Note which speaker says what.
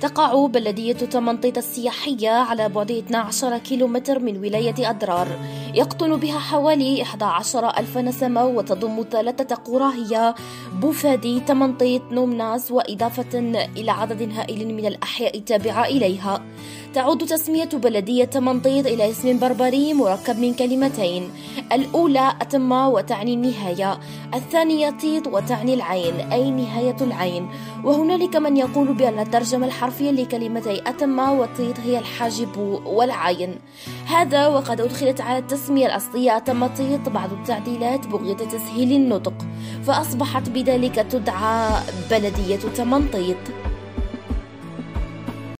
Speaker 1: تقع بلدية تمنطيط السياحية على بعد 12 كيلومتر من ولاية أدرار. يقطن بها حوالي 11 ألف نسمة وتضم ثلاثة قرى هي بوفادي تمنطيط نومناس وإضافة إلى عدد هائل من الأحياء التابعة إليها. تعود تسمية بلدية منطيط إلى اسم بربري مركب من كلمتين. الأولى أتمة وتعني النهاية الثانية طيط وتعني العين أي نهاية العين. وهنالك من يقول بأن الترجمة الحرفية لكلمتي أتمة وطيط هي الحاجب والعين. هذا وقد أدخلت على التسمية الأصلية أتمطيط بعض التعديلات بغية تسهيل النطق فأصبحت بذلك تدعى بلدية تمنطيط.